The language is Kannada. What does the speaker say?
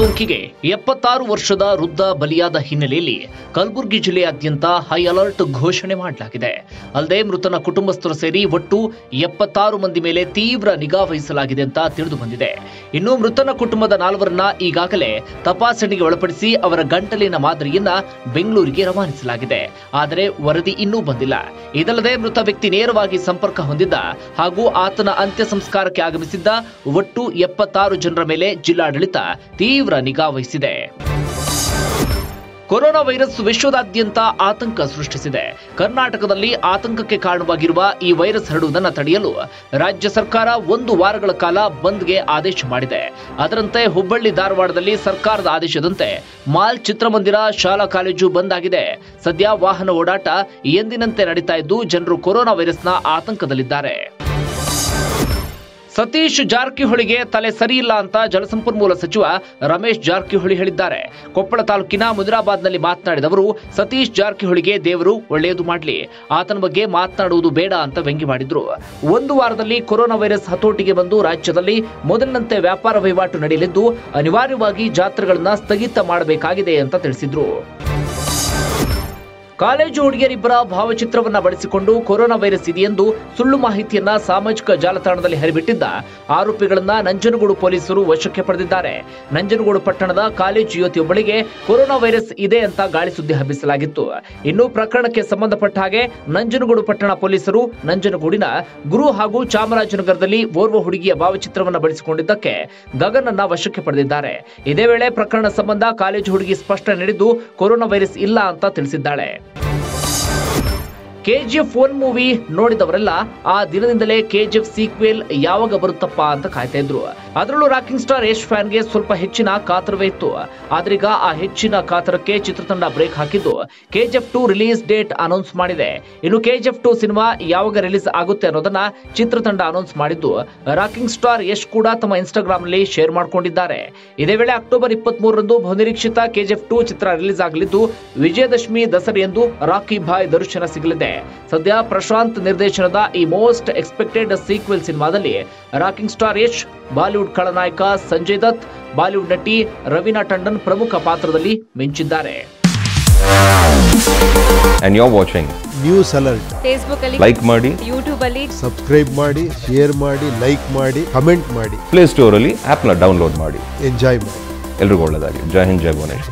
ಸೋಂಕಿಗೆ ಎಪ್ಪತ್ತಾರು ವರ್ಷದ ವೃದ್ಧ ಬಲಿಯಾದ ಹಿನ್ನೆಲೆಯಲ್ಲಿ ಕಲಬುರಗಿ ಜಿಲ್ಲೆಯಾದ್ಯಂತ ಹೈ ಅಲರ್ಟ್ ಘೋಷಣೆ ಮಾಡಲಾಗಿದೆ. ಅಲ್ಲದೆ ಮೃತನ ಕುಟುಂಬಸ್ಥರು ಸೇರಿ ಒಟ್ಟು ಎಪ್ಪತ್ತಾರು ಮಂದಿ ಮೇಲೆ ತೀವ್ರ ನಿಗಾ ವಹಿಸಲಾಗಿದೆ ಅಂತ ತಿಳಿದು ಬಂದಿದೆ. ಇನ್ನು ಮೃತನ ಕುಟುಂಬದ ನಾಲ್ವರನ್ನ ಈಗಾಗಲೇ ತಪಾಸಣೆಗೆ ಒಳಪಡಿಸಿ ಅವರ ಗಂಟಲಿನ ಮಾದರಿಯನ್ನ ಬೆಂಗಳೂರಿಗೆ ರವಾನಿಸಲಾಗಿದೆ. ಆದರೆ ವರದಿ ಇನ್ನೂ ಬಂದಿಲ್ಲ. ಇದಲ್ಲದೆ ಮೃತ ವ್ಯಕ್ತಿ ನೇರವಾಗಿ ಸಂಪರ್ಕ ಹೊಂದಿದ್ದ ಹಾಗೂ ಆತನ ಅಂತ್ಯ ಸಂಸ್ಕಾರಕ್ಕೆ ಆಗಮಿಸಿದ್ದ ಒಟ್ಟು ಎಪ್ಪತ್ತಾರು ಜನರ ಮೇಲೆ ಜಿಲ್ಲಾಡಳಿತ ತೀವ್ರ ನಿಗಾ ವಹಿಸಿದೆ. ಕೊರೋನಾ ವೈರಸ್ ವಿಶ್ವದಾದ್ಯಂತ ಆತಂಕ ಸೃಷ್ಟಿಸಿದೆ. ಕರ್ನಾಟಕದಲ್ಲಿ ಆತಂಕಕ್ಕೆ ಕಾರಣವಾಗಿರುವ ಈ ವೈರಸ್ ಹರಡುವುದನ್ನು ತಡೆಯಲು ರಾಜ್ಯ ಸರ್ಕಾರ ಒಂದು ವಾರಗಳ ಕಾಲ ಬಂದ್ಗೆ ಆದೇಶ ಮಾಡಿದೆ. ಅದರಂತೆ ಹುಬ್ಬಳ್ಳಿ ಧಾರವಾಡದಲ್ಲಿ ಸರ್ಕಾರದ ಆದೇಶದಂತೆ ಮಾಲ್ ಚಿತ್ರಮಂದಿರ, ಶಾಲಾ ಕಾಲೇಜು ಬಂದ್ ಆಗಿದೆ. ಸದ್ಯ ವಾಹನ ಓಡಾಟ ಎಂದಿನಂತೆ ನಡೀತಾ ಇದ್ದು, ಜನರು ಕೊರೋನಾ ವೈರಸ್ನ ಆತಂಕದಲ್ಲಿದ್ದಾರೆ. ಸತೀಶ್ ಜಾರಕಿಹೊಳಿಗೆ ತಲೆ ಸರಿಯಿಲ್ಲ ಅಂತ ಜಲಸಂಪನ್ಮೂಲ ಸಚಿವ ರಮೇಶ್ ಜಾರಕಿಹೊಳಿ ಹೇಳಿದ್ದಾರೆ. ಕೊಪ್ಪಳ ತಾಲೂಕಿನ ಮುದಿರಾಬಾದ್ನಲ್ಲಿ ಮಾತನಾಡಿದವರು ಸತೀಶ್ ಜಾರಕಿಹೊಳಿಗೆ ದೇವರು ಒಳ್ಳೆಯದು ಮಾಡಲಿ, ಆತನ ಬಗ್ಗೆ ಮಾತನಾಡುವುದು ಬೇಡ ಅಂತ ವ್ಯಂಗ್ಯ ಮಾಡಿದ್ರು. ಒಂದು ವಾರದಲ್ಲಿ ಕೊರೋನಾ ವೈರಸ್ ಹತೋಟಿಗೆ ಬಂದು ರಾಜ್ಯದಲ್ಲಿ ಮೊದಲಿನಂತೆ ವ್ಯಾಪಾರ ವಹಿವಾಟು ನಡೆಯಲಿದ್ದು, ಅನಿವಾರ್ಯವಾಗಿ ಜಾತ್ರೆಗಳನ್ನು ಸ್ಥಗಿತ ಮಾಡಬೇಕಾಗಿದೆ ಅಂತ ತಿಳಿಸಿದ್ರು. ಕಾಲೇಜು ಹುಡುಗಿಯರಿಬ್ಬರ ಭಾವಚಿತ್ರವನ್ನ ಬಳಸಿಕೊಂಡು ಕೊರೋನಾ ವೈರಸ್ ಇದೆಯೆಂದು ಸುಳ್ಳು ಮಾಹಿತಿಯನ್ನ ಸಾಮಾಜಿಕ ಜಾಲತಾಣದಲ್ಲಿ ಹರಿಬಿಟ್ಟಿದ್ದ ಆರೋಪಿಗಳನ್ನ ನಂಜನಗೂಡು ಪೊಲೀಸರು ವಶಕ್ಕೆ ಪಡೆದಿದ್ದಾರೆ. ನಂಜನಗೂಡು ಪಟ್ಟಣದ ಕಾಲೇಜು ಯುವತಿಯೊಬ್ಬಳಿಗೆ ಕೊರೋನಾ ವೈರಸ್ ಇದೆ ಅಂತ ಗಾಳಿ ಸುದ್ದಿ ಹಬ್ಬಿಸಲಾಗಿತ್ತು. ಇನ್ನು ಪ್ರಕರಣಕ್ಕೆ ಸಂಬಂಧಪಟ್ಟ ಹಾಗೆ ನಂಜನಗೂಡು ಪಟ್ಟಣ ಪೊಲೀಸರು ನಂಜನಗೂಡಿನ ಗುರು ಹಾಗೂ ಚಾಮರಾಜನಗರದಲ್ಲಿ ಓರ್ವ ಹುಡುಗಿಯ ಭಾವಚಿತ್ರವನ್ನ ಬಳಸಿಕೊಂಡಿದ್ದಕ್ಕೆ ಗಗನನ್ನ ವಶಕ್ಕೆ ಪಡೆದಿದ್ದಾರೆ. ಇದೇ ವೇಳೆ ಪ್ರಕರಣ ಸಂಬಂಧ ಕಾಲೇಜು ಹುಡುಗಿ ಸ್ಪಷ್ಟನೆ ನೀಡಿದ್ದು, ಕೊರೋನಾ ವೈರಸ್ ಇಲ್ಲ ಅಂತ ತಿಳಿಸಿದ್ದಾಳೆ. ಕೆಜಿಎಫ್ ಒನ್ ಮೂವಿ ನೋಡಿದವರೆಲ್ಲ ಆ ದಿನದಿಂದಲೇ ಕೆಜಿಎಫ್ ಸೀಕ್ವೆಲ್ ಯಾವಾಗ ಬರುತ್ತಪ್ಪ ಅಂತ ಕಾಯ್ತಾ ಇದ್ರು. ಅದರಲ್ಲೂ ರಾಕಿಂಗ್ ಸ್ಟಾರ್ ಯಶ್ ಫ್ಯಾನ್ಗೆ ಸ್ವಲ್ಪ ಹೆಚ್ಚಿನ ಕಾತರವೇ ಇತ್ತು. ಆದ್ರೀಗ ಆ ಹೆಚ್ಚಿನ ಕಾತರಕ್ಕೆ ಚಿತ್ರತಂಡ ಬ್ರೇಕ್ ಹಾಕಿದ್ದು. KGF two release date announce ಮಾಡಿದೆ. ಇನ್ನು ಕೆಜಿಎಫ್ ಟು ಸಿನಿಮಾ ಯಾವಾಗ ರಿಲೀಸ್ ಆಗುತ್ತೆ ಅನ್ನೋದನ್ನ ಚಿತ್ರತಂಡ ಅನೌನ್ಸ್ ಮಾಡಿದ್ದು. ರಾಕಿಂಗ್ ಸ್ಟಾರ್ ಯಶ್ ಕೂಡ ತಮ್ಮ ಇನ್ಸ್ಟಾಗ್ರಾಮ್ನಲ್ಲಿ ಶೇರ್ ಮಾಡಿಕೊಂಡಿದ್ದಾರೆ. ಇದೇ ವೇಳೆ ಅಕ್ಟೋಬರ್ ಇಪ್ಪತ್ತ್ ಮೂರರಂದು ಬಹುನಿರೀಕ್ಷಿತ ಕೆಜಿಎಫ್ ಟು ಚಿತ್ರ ರಿಲೀಸ್ ಆಗಲಿದ್ದು, ವಿಜಯದಶಮಿ ದಸರೆಯಂದು ರಾಕಿ ಭಾಯ್ ದರ್ಶನ ಸಿಗಲಿದೆ. ಸದ್ಯ ಪ್ರಶಾಂತ್ ನಿರ್ದೇಶನದ ಈ ಮೋಸ್ಟ್ ಎಕ್ಸ್ಪೆಕ್ಟೆಡ್ ಸೀಕ್ವೆಲ್ ಸಿನಿಮಾದಲ್ಲಿ ರಾಕಿಂಗ್ ಸ್ಟಾರ್ ಯಶ್ ಬಾಲಿವುಡ್ ಖಳನಾಯಕ ಸಂಜಯ್ ದತ್ ಬಾಲಿವುಡ್ ನಟಿ ರವೀನಾ ಟಂಡನ್ ಪ್ರಮುಖ ಪಾತ್ರದಲ್ಲಿ ಮಿಂಚಿದ್ದಾರೆ. And you're watching. News alert Facebook ಅಲ್ಲಿ ಲೈಕ್ ಮಾಡಿ ಯೂಟ್ಯೂಬ್ ಅಲ್ಲಿ. ಸಬ್ಸ್ಕ್ರೈಬ್ ಮಾಡಿ ಶೇರ್ ಮಾಡಿ ಲೈಕ್ ಮಾಡಿ ಕಮೆಂಟ್ ಮಾಡಿ. ಪ್ಲೇ ಸ್ಟೋರಲ್ಲಿ ನ ಡೌನ್ಲೋಡ್ ಮಾಡಿ. ಎಂಜಾಯ್ ಮಾಡಿ. ಎಲ್ರಿಗೂ ಒಳ್ಳೆಯದಾಗಲಿ ಜೈ ಹಿಂದ್ ಜೈ ಭುವನೇಶ್ವರ್.